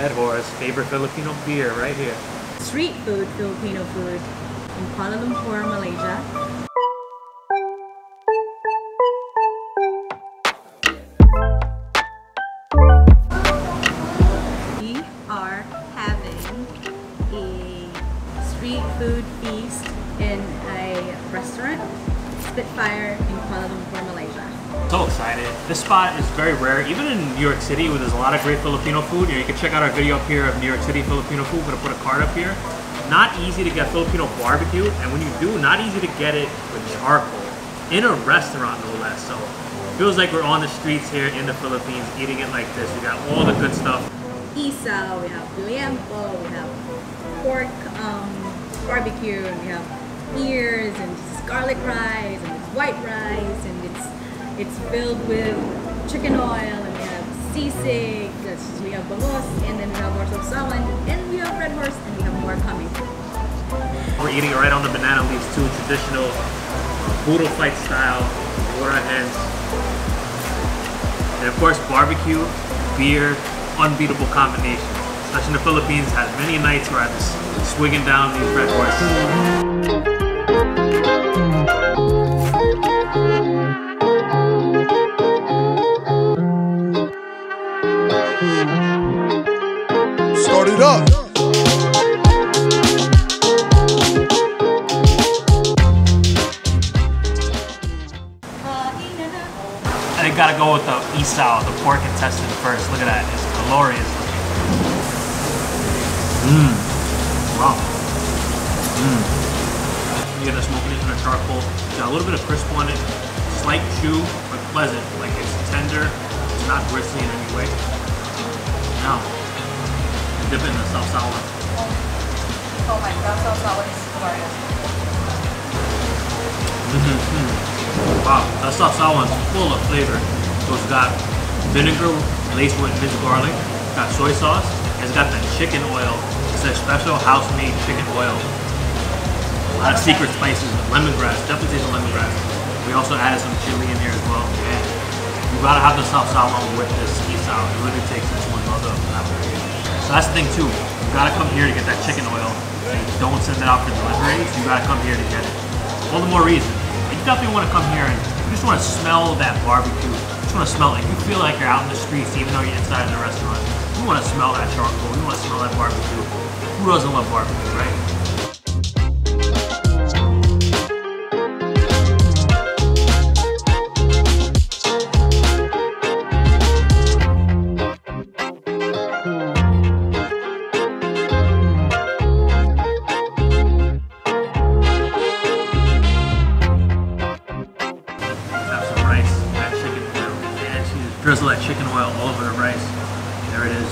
Red Horse, favorite Filipino beer right here. Street food, Filipino food in Kuala Lumpur, Malaysia. This spot is very rare, even in New York City where there's a lot of great Filipino food. You, know, you can check out our video up here of New York City Filipino food. We're gonna put a card up here. Not easy to get Filipino barbecue, and when you do, not easy to get it with charcoal in a restaurant, no less. So feels like we're on the streets here in the Philippines eating it like this. We got all the good stuff. Isaw, we have liempo, we have pork um, barbecue, we have ears and garlic rice and white rice it's filled with chicken oil and we have sisig, we have bangus, and then we have more sawsawan, and we have red horse, and we have more coming. We're eating right on the banana leaves too, traditional boodle fight style, water hands. And of course, barbecue, beer, unbeatable combination. Especially in the Philippines, had many nights where I was swigging down these red horses. The smokiness from the charcoal. Got a little bit of crisp on it. Slight chew, but pleasant. Like it's tender. It's not bristly in any way. Now, dip it in the sawsawan. Oh my god, so sour is glorious. Mm-hmm. Wow, that sawsawan's full of flavor. So it's got vinegar laced with minced garlic, got soy sauce, and it's got that chicken oil. It's a special house-made chicken oil. Of secret spices, lemongrass, definitely taste of lemongrass. We also added some chili in here as well. And you gotta have the sawsawan with this isaw. It really takes this one other So that's the thing too. You gotta come here to get that chicken oil. And don't send it out for delivery. So you gotta come here to get it. All the more reason. You definitely want to come here and you just want to smell that barbecue. You just want to smell it. You feel like you're out in the streets even though you're inside of the restaurant. You want to smell that charcoal. You want to smell that barbecue. Who doesn't love barbecue, right? Oil all over the rice. There it is.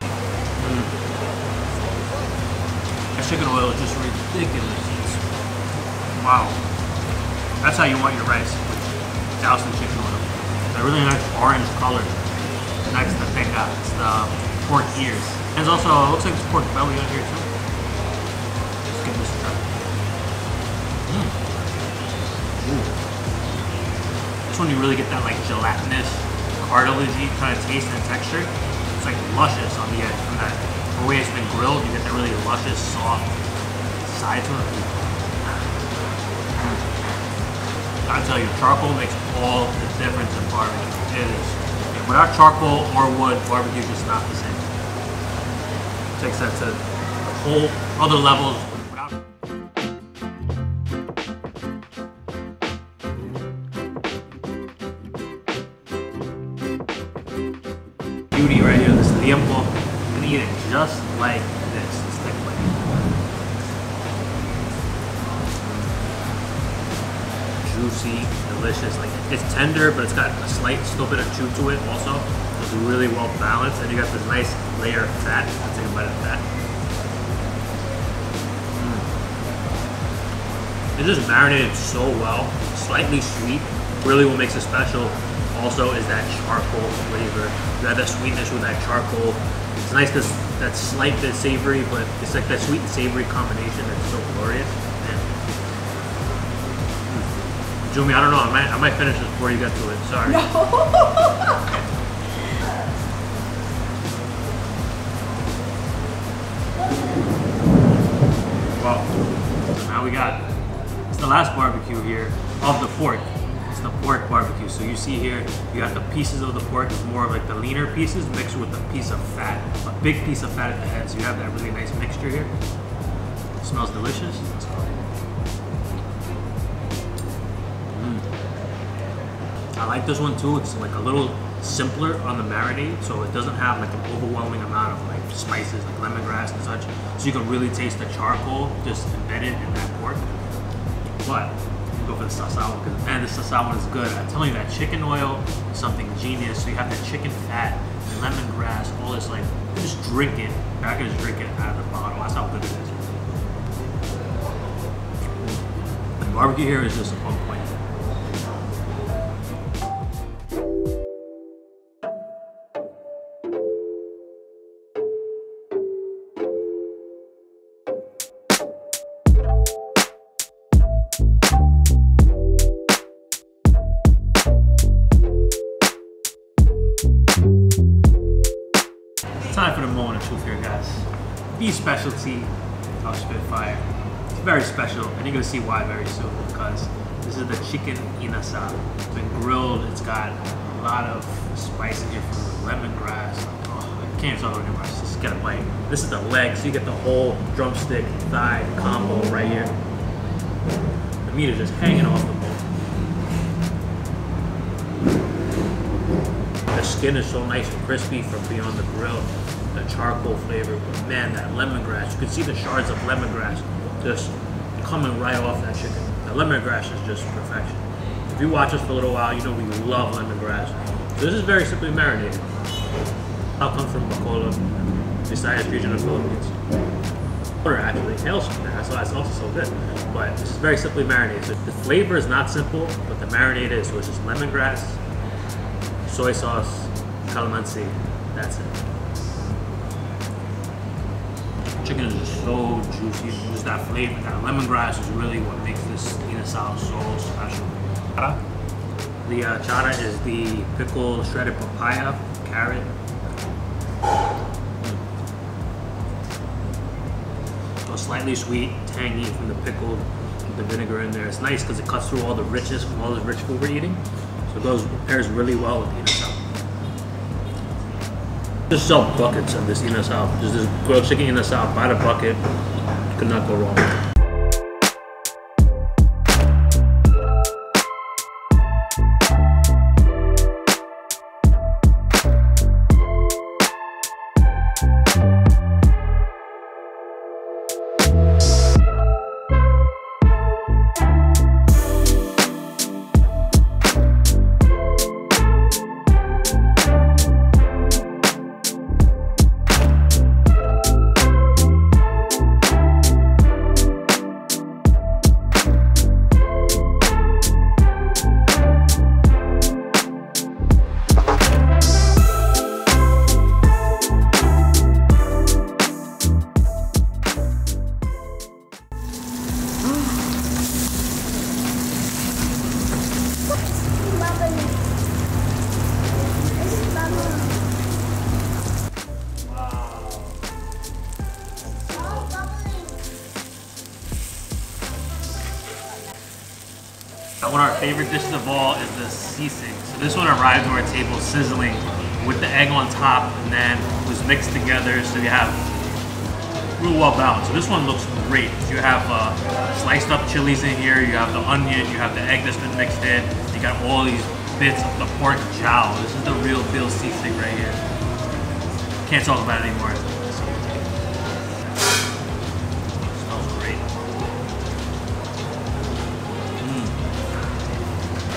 Mm. That chicken oil is just ridiculous. It's, wow. That's how you want your rice. Doused in chicken oil. It's a really nice orange color. Next to pick up. It's the pork ears. And it's also, it looks like there's pork belly on here too. One you really get that like gelatinous, cartilagey kind of taste and texture. It's like luscious on the edge from that. The way it's been grilled, you get that really luscious, soft side to it. Mm. Gotta tell you, charcoal makes all the difference in barbecue. It is. Without charcoal or wood, barbecue is just not the same. Takes that to a whole other levels. Beauty right here, this liempo. You can eat it just like this. It's like Juicy, delicious. Like it's tender, but it's got a slight still bit of chew to it also. It's really well balanced, and you got this nice layer of fat. Let's take a bite of that. Mm. It just marinated so well, slightly sweet. Really, what makes it special also is that charcoal flavor. You have that sweetness with that charcoal. It's nice because that slight bit savory, but it's like that sweet and savory combination that's so glorious. Mm. Jumi, I don't know. I might, I might finish this before you get to it. Sorry. Well, so now we got it's the last barbecue here of the pork. The pork barbecue. So you see here, you got the pieces of the pork. It's more of like the leaner pieces mixed with a piece of fat, a big piece of fat at the head. So you have that really nice mixture here. smells delicious. Mm. I like this one too. It's like a little simpler on the marinade, so it doesn't have like an overwhelming amount of like spices like lemongrass and such. So you can really taste the charcoal just embedded in that pork. But for the sasao because man, the sasao is good. I'm telling you that chicken oil is something genius. So you have that chicken fat, lemongrass, all this like just drink it. I can just drink it out of the bottle. That's how good it is. The barbecue here is just on point. Specialty of Spitfire. It's very special, and you're gonna see why very soon because this is the chicken inasal. It's been grilled. It's got a lot of spice in here from the lemongrass. Oh, I can't talk about it. Just get a bite. This is the leg, so you get the whole drumstick thigh combo right here. The meat is just hanging off the bone. The skin is so nice and crispy from beyond the grill. The charcoal flavor, but man, that lemongrass. You can see the shards of lemongrass just coming right off that chicken. The lemongrass is just perfection. If you watch us for a little while, you know we love lemongrass. So this is very simply marinated. I'll come from Bacolod, Visayas region of Philippines. Water actually hails from so that's also so good. But this is very simply marinated. So the flavor is not simple, but the marinade is. So it's just lemongrass, soy sauce, calamansi. That's it. Chicken is just so juicy. Just that flavor, that lemongrass is really what makes this inasal so special. The uh, chara is the pickled shredded papaya, carrot. So slightly sweet, tangy from the pickled, the vinegar in there. It's nice because it cuts through all the richness from all the rich food we're eating. So it goes pairs really well with inasal. Just sell buckets of this inasal. Just this grilled chicken inasal by the bucket. Could not go wrong. Of our favorite dishes of all is the sisig. So this one arrived to our table sizzling with the egg on top and then was mixed together so you have real well balanced. So this one looks great. You have uh, sliced up chilies in here, you have the onion, you have the egg that's been mixed in, you got all these bits of the pork jowl. This is the real deal sisig right here. Can't talk about it anymore.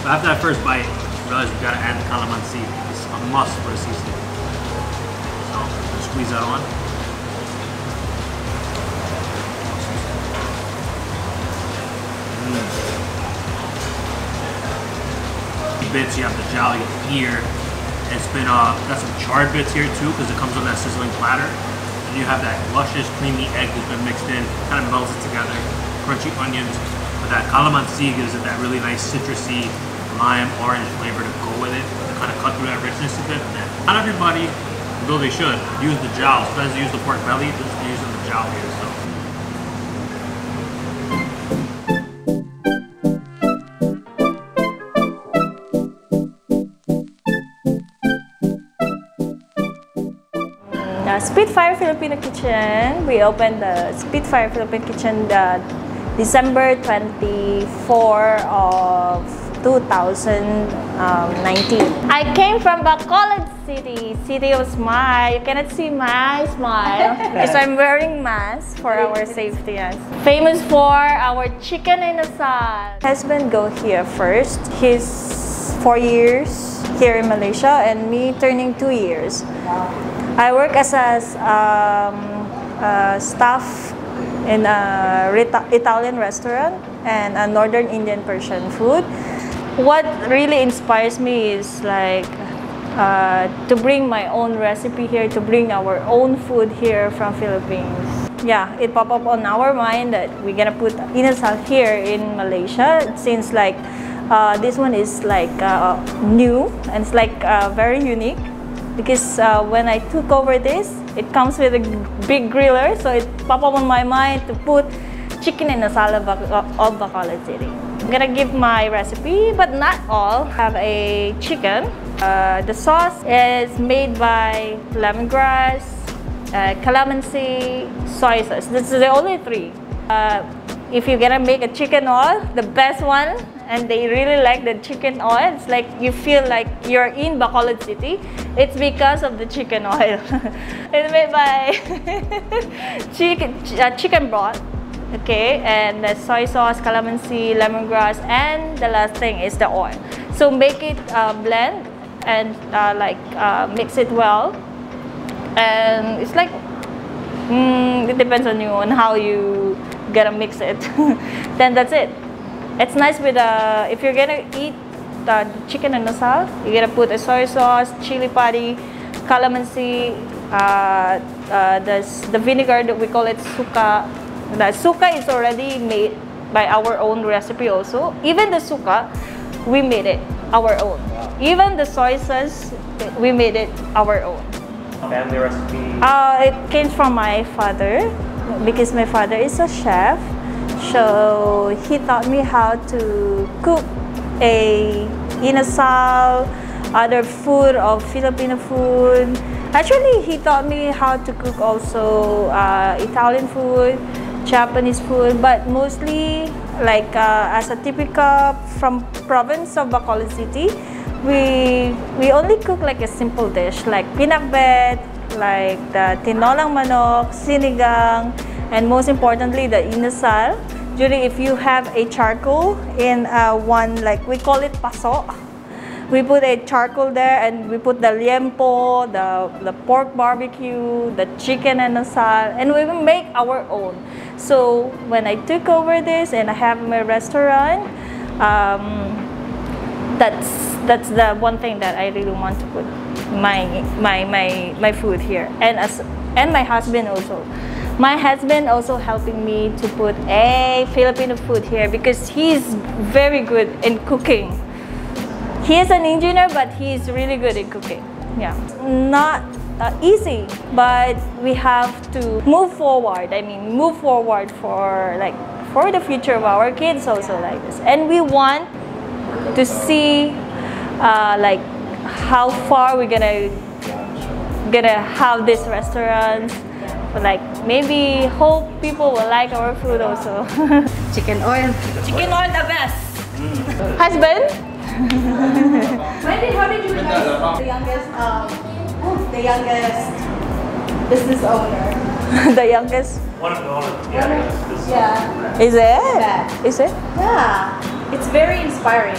But after that first bite, I realized we gotta add the calamansi. It's a must for a seasoning. So, squeeze that on. Mm. Bits, you have the jowl, here. It's been, uh, got some charred bits here too, because it comes on that sizzling platter. And you have that luscious, creamy egg that's been mixed in, kind of melts it together. Crunchy onions, but that calamansi gives it that really nice citrusy lime orange flavor to go with it to kind of cut through that richness a bit. Not everybody, though they should, use the jowl. Sometimes they use the pork belly, just using the jowl here. So. Uh, Spitfire Filipino Kitchen. We opened the Spitfire Filipino Kitchen the December 24 of 2019. I came from Bacolod City, City of Smile. You cannot see my smile because I'm wearing mask for our safety. Yes. Famous for our chicken inasal. Husband go here first. He's four years here in Malaysia and me turning two years. I work as a um, uh, staff in a Italian restaurant and a Northern Indian Persian food. What really inspires me is like uh, to bring my own recipe here, to bring our own food here from Philippines. Yeah, it popped up on our mind that we're gonna put inasal here in Malaysia since like uh, this one is like uh, new and it's like uh, very unique because uh, when I took over this, it comes with a big griller, so it popped up on my mind to put chicken inasal of of Bacolod City. I'm gonna give my recipe, but not all. Have a chicken. Uh, the sauce is made by lemongrass, uh, calamansi, soy sauce. This is the only three. Uh, if you're gonna make a chicken oil, the best one, and they really like the chicken oil, it's like you feel like you're in Bacolod City. It's because of the chicken oil. it's made by chicken, uh, chicken broth, okay, and the soy sauce, calamansi, lemongrass, and the last thing is the oil. So make it uh, blend and uh, like uh, mix it well, and it's like Mm, it depends on you on how you gonna mix it. then that's it. It's nice with uh, if you're gonna eat the chicken inasal, you're gonna put a soy sauce, chili padi, calamansi, uh, uh, the the vinegar that we call it suka. The suka is already made by our own recipe also. Even the suka, we made it our own. Even the soy sauce, we made it our own. Family recipe. Uh, it came from my father because my father is a chef. So he taught me how to cook a inasal, other food of Filipino food. Actually, he taught me how to cook also uh, Italian food, Japanese food, but mostly like uh, as a typical from province of Bacolod City, we we only cook like a simple dish like pinakbet, like the tinolang manok, sinigang, and most importantly the inasal. Usually, if you have a charcoal in uh, one like we call it paso, we put a charcoal there and we put the liempo, the, the pork barbecue, the chicken and the asal, and we make our own. So when I took over this and I have my restaurant, um, that's that's the one thing that I really want to put my my my my food here. And as and my husband also. My husband also helping me to put a Filipino food here because he's very good in cooking he is an engineer but he is really good at cooking. Yeah. Not uh, easy but we have to move forward. I mean move forward for like for the future of our kids also like this. And we want to see uh, like how far we're gonna gonna have this restaurant. Like maybe hope people will like our food also. Chicken oil. chicken oil the best. Husband When did, how did you become the youngest, um, the youngest business owner? the youngest One of the owners. Yeah. this- Yeah. is it Yeah. is it Yeah. It's very inspiring.